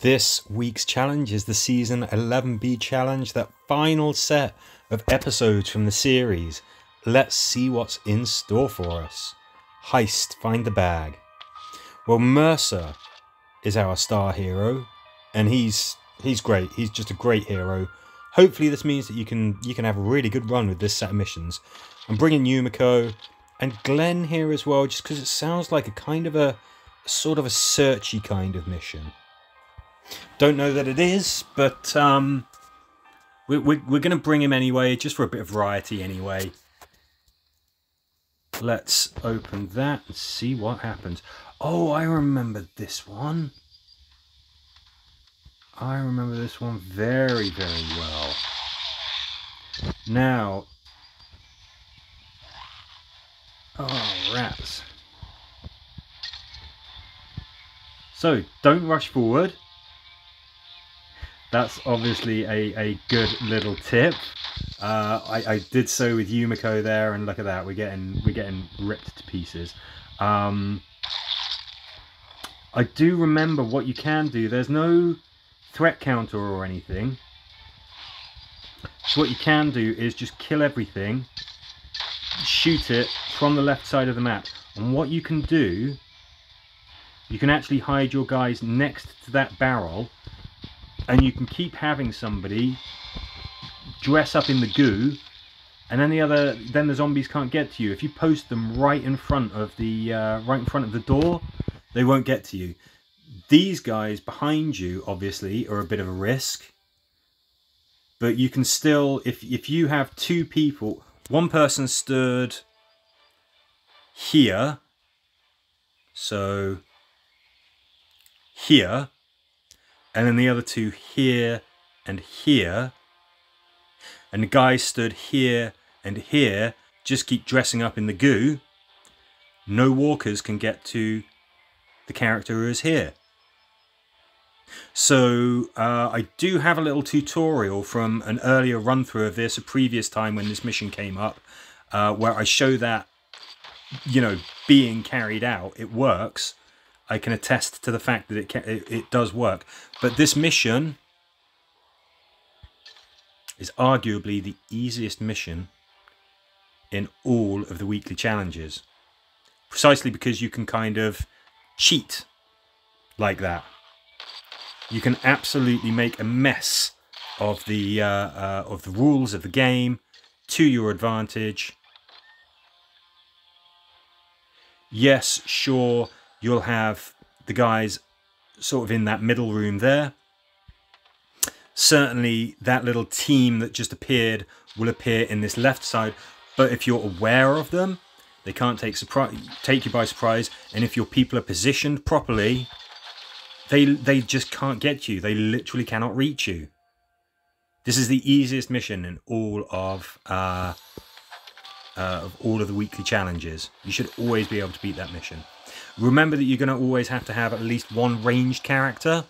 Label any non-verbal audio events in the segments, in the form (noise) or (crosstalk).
This week's challenge is the season 11B challenge, that final set of episodes from the series. Let's see what's in store for us. Heist, find the bag. Well, Mercer is our star hero, and he's he's great. He's just a great hero. Hopefully, this means that you can you can have a really good run with this set of missions. I'm bringing Yumiko and Glenn here as well, just because it sounds like a kind of a sort of a searchy kind of mission. Don't know that it is, but um, we, we, we're going to bring him anyway, just for a bit of variety anyway. Let's open that and see what happens. Oh, I remember this one. I remember this one very, very well. Now, oh, rats. So, don't rush forward that's obviously a, a good little tip. Uh, I, I did so with Yumiko there, and look at that, we're getting we're getting ripped to pieces. Um, I do remember what you can do. There's no threat counter or anything. So what you can do is just kill everything, shoot it from the left side of the map. And what you can do, you can actually hide your guys next to that barrel and you can keep having somebody dress up in the goo and then the other then the zombies can't get to you. If you post them right in front of the uh, right in front of the door they won't get to you. These guys behind you obviously are a bit of a risk but you can still if if you have two people one person stood here so here and then the other two here and here. And the guys stood here and here, just keep dressing up in the goo. No walkers can get to the character who is here. So uh, I do have a little tutorial from an earlier run through of this, a previous time when this mission came up, uh, where I show that, you know, being carried out, it works. I can attest to the fact that it, can, it, it does work. But this mission is arguably the easiest mission in all of the weekly challenges. Precisely because you can kind of cheat like that. You can absolutely make a mess of the uh, uh, of the rules of the game to your advantage. Yes, sure, you'll have the guys sort of in that middle room there. Certainly that little team that just appeared will appear in this left side, but if you're aware of them, they can't take surprise, take you by surprise, and if your people are positioned properly, they they just can't get you. They literally cannot reach you. This is the easiest mission in all of uh, uh, of all of the weekly challenges. You should always be able to beat that mission. Remember that you're going to always have to have at least one ranged character.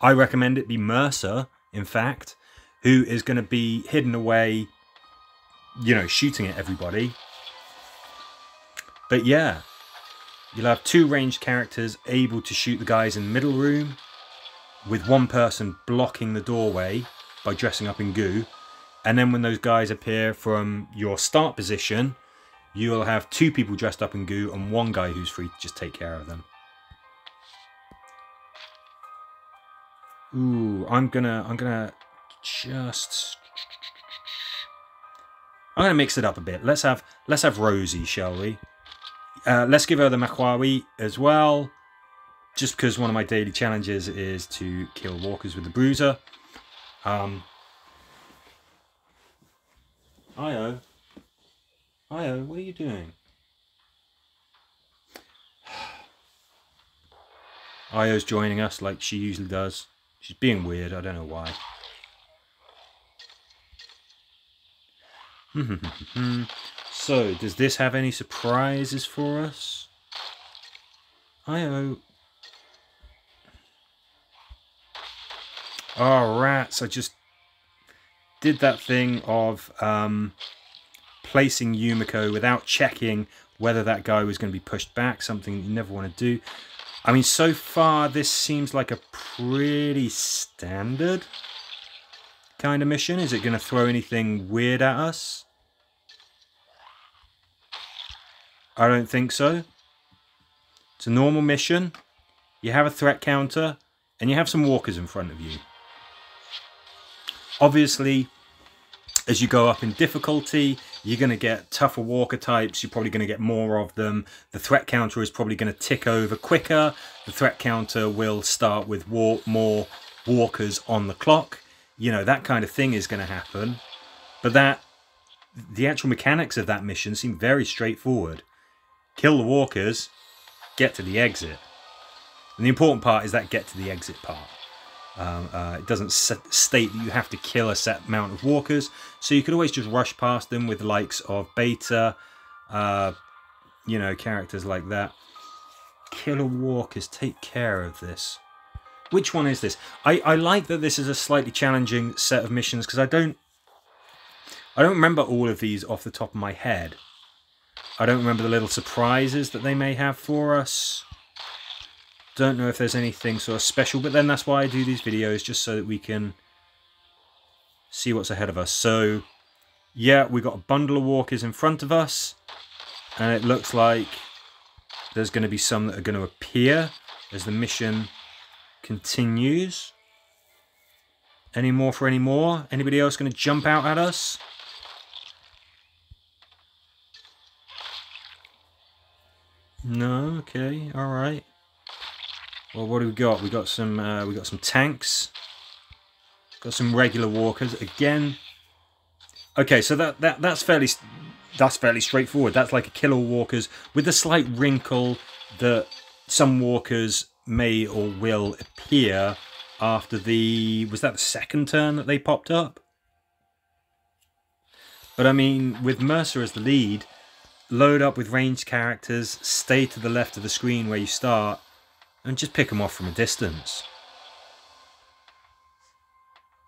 I recommend it be Mercer, in fact, who is going to be hidden away, you know, shooting at everybody. But yeah, you'll have two ranged characters able to shoot the guys in the middle room, with one person blocking the doorway by dressing up in goo. And then when those guys appear from your start position, you'll have two people dressed up in goo and one guy who's free to just take care of them. Ooh, I'm gonna, I'm gonna just, I'm gonna mix it up a bit. Let's have, let's have Rosie, shall we? Uh, let's give her the Makwawi as well, just because one of my daily challenges is to kill walkers with the Bruiser. Um, Io. Io, what are you doing? Io's joining us like she usually does. She's being weird, I don't know why. (laughs) so, does this have any surprises for us? Io. Oh, rats, I just did that thing of um, placing Yumiko without checking whether that guy was going to be pushed back, something you never want to do. I mean, so far this seems like a pretty standard kind of mission. Is it going to throw anything weird at us? I don't think so. It's a normal mission. You have a threat counter and you have some walkers in front of you. Obviously, as you go up in difficulty, you're going to get tougher walker types. You're probably going to get more of them. The threat counter is probably going to tick over quicker. The threat counter will start with more walkers on the clock. You know, that kind of thing is going to happen. But that, the actual mechanics of that mission seem very straightforward. Kill the walkers, get to the exit. And the important part is that get to the exit part. Um, uh, it doesn't state that you have to kill a set amount of walkers, so you could always just rush past them with the likes of Beta, uh, you know, characters like that. Killer walkers, take care of this. Which one is this? I, I like that this is a slightly challenging set of missions because I don't I don't remember all of these off the top of my head. I don't remember the little surprises that they may have for us. Don't know if there's anything sort of special, but then that's why I do these videos, just so that we can see what's ahead of us. So, yeah, we've got a bundle of walkers in front of us, and it looks like there's going to be some that are going to appear as the mission continues. Any more for any more? Anybody else going to jump out at us? No, okay, alright. Well, what do we got? We got some. Uh, we got some tanks. Got some regular walkers again. Okay, so that that that's fairly that's fairly straightforward. That's like a killer walkers with a slight wrinkle that some walkers may or will appear after the was that the second turn that they popped up. But I mean, with Mercer as the lead, load up with ranged characters, stay to the left of the screen where you start, and just pick them off from a distance.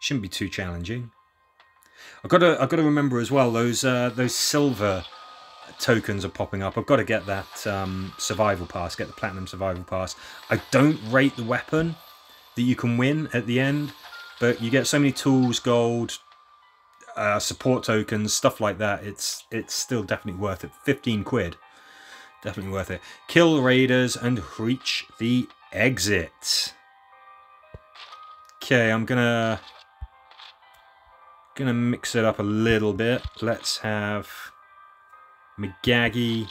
Shouldn't be too challenging. I've got to I've got to remember as well those uh, those silver tokens are popping up. I've got to get that um, survival pass, get the platinum survival pass. I don't rate the weapon that you can win at the end, but you get so many tools, gold, uh, support tokens, stuff like that. It's it's still definitely worth it. Fifteen quid. Definitely worth it. Kill raiders and reach the exit. Okay, I'm gonna gonna mix it up a little bit. Let's have McGaggy.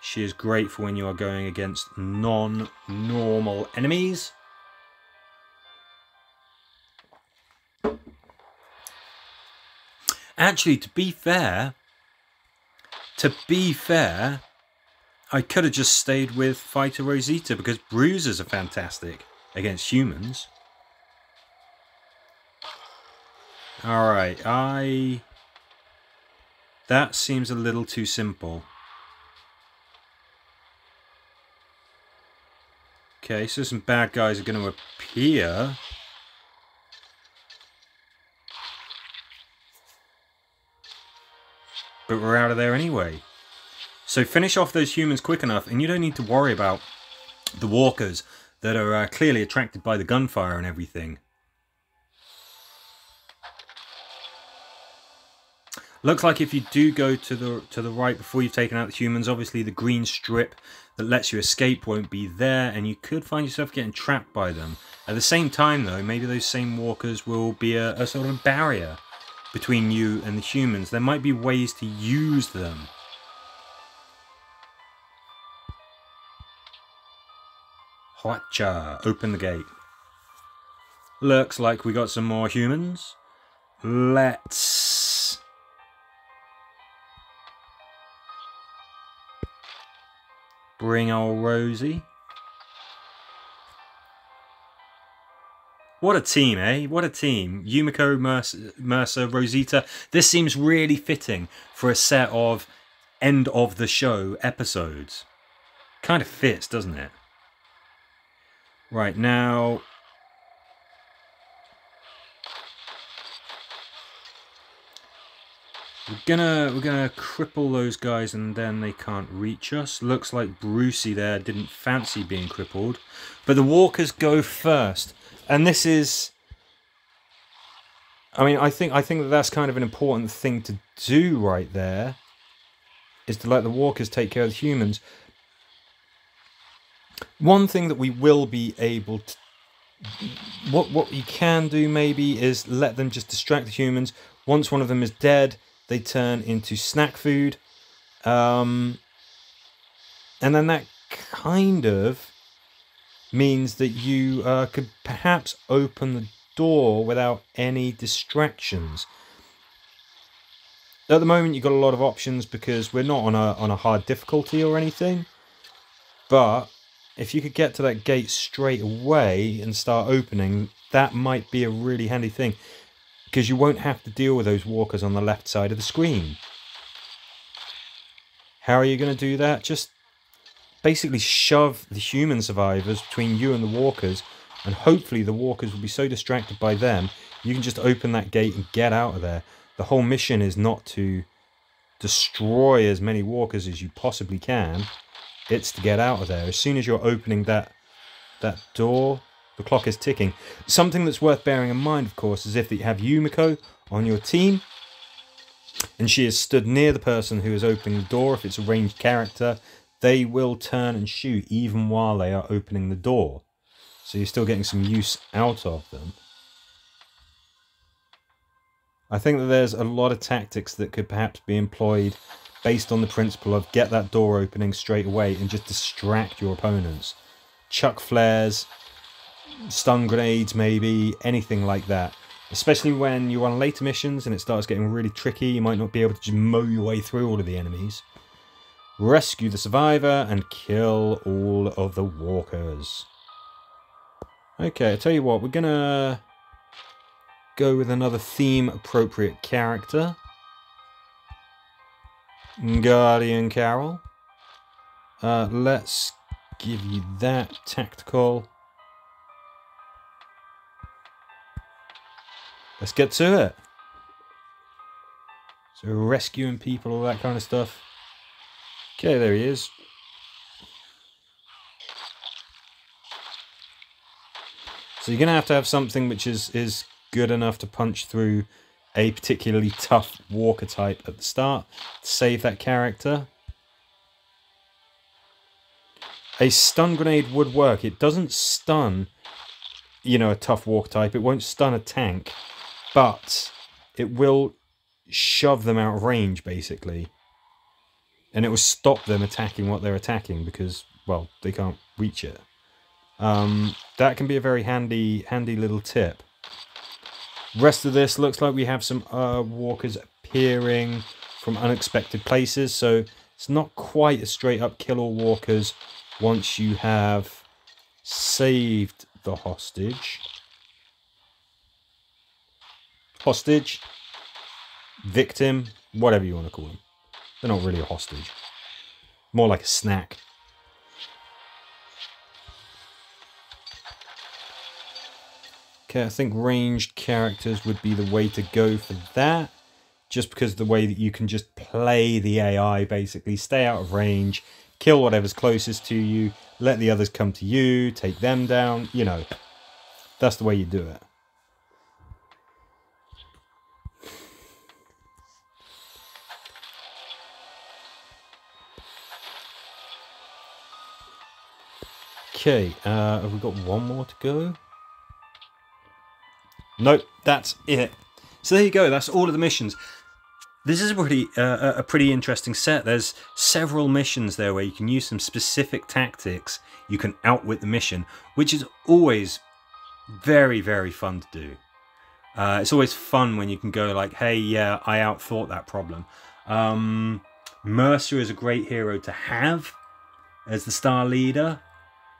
She is great for when you are going against non-normal enemies. Actually, to be fair, to be fair, I could have just stayed with Fighter Rosita because bruisers are fantastic against humans. Alright, I... That seems a little too simple. Okay, so some bad guys are going to appear. But we're out of there anyway. So finish off those humans quick enough, and you don't need to worry about the walkers that are uh, clearly attracted by the gunfire and everything. Looks like if you do go to the to the right before you've taken out the humans, obviously the green strip that lets you escape won't be there, and you could find yourself getting trapped by them. At the same time, though, maybe those same walkers will be a, a sort of barrier between you and the humans. There might be ways to use them Hwacha, open the gate. Looks like we got some more humans. Let's... Bring old Rosie. What a team, eh? What a team. Yumiko, Mercer, Mercer, Rosita. This seems really fitting for a set of end of the show episodes. Kind of fits, doesn't it? Right, now... We're gonna we're gonna cripple those guys and then they can't reach us. Looks like Brucey there didn't fancy being crippled. But the walkers go first. And this is I mean, I think I think that that's kind of an important thing to do right there is to let the walkers take care of the humans. One thing that we will be able to what what you can do maybe is let them just distract the humans. Once one of them is dead, they turn into snack food. Um, and then that kind of means that you uh, could perhaps open the door without any distractions. At the moment, you've got a lot of options because we're not on a on a hard difficulty or anything. But if you could get to that gate straight away and start opening, that might be a really handy thing because you won't have to deal with those walkers on the left side of the screen. How are you going to do that? Just basically shove the human survivors between you and the walkers and hopefully the walkers will be so distracted by them you can just open that gate and get out of there. The whole mission is not to destroy as many walkers as you possibly can. It's to get out of there. As soon as you're opening that that door, the clock is ticking. Something that's worth bearing in mind, of course, is if you have Yumiko on your team, and she is stood near the person who is opening the door, if it's a ranged character, they will turn and shoot even while they are opening the door. So you're still getting some use out of them. I think that there's a lot of tactics that could perhaps be employed based on the principle of get that door opening straight away and just distract your opponents. Chuck flares, stun grenades maybe, anything like that. Especially when you're on later missions and it starts getting really tricky, you might not be able to just mow your way through all of the enemies. Rescue the survivor and kill all of the walkers. Okay, I tell you what, we're gonna go with another theme appropriate character. Guardian Carol. Uh, let's give you that tactical. Let's get to it. So rescuing people, all that kind of stuff. Okay, there he is. So you're going to have to have something which is, is good enough to punch through a particularly tough walker type at the start to save that character. A stun grenade would work. It doesn't stun, you know, a tough walker type. It won't stun a tank but it will shove them out of range basically and it will stop them attacking what they're attacking because well they can't reach it um, that can be a very handy handy little tip rest of this looks like we have some uh, walkers appearing from unexpected places so it's not quite a straight up kill all walkers once you have saved the hostage hostage, victim, whatever you want to call them. They're not really a hostage. More like a snack. I think ranged characters would be the way to go for that. Just because the way that you can just play the AI, basically. Stay out of range, kill whatever's closest to you, let the others come to you, take them down, you know. That's the way you do it. Okay, uh, have we got one more to go? Nope, that's it. So there you go. That's all of the missions. This is a pretty uh, a pretty interesting set. There's several missions there where you can use some specific tactics. You can outwit the mission, which is always very very fun to do. Uh, it's always fun when you can go like, "Hey, yeah, I outthought that problem." Um, Mercer is a great hero to have as the star leader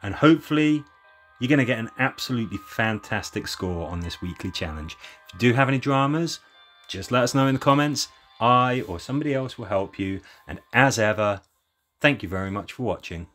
and hopefully you're going to get an absolutely fantastic score on this weekly challenge. If you do have any dramas, just let us know in the comments. I or somebody else will help you. And as ever, thank you very much for watching.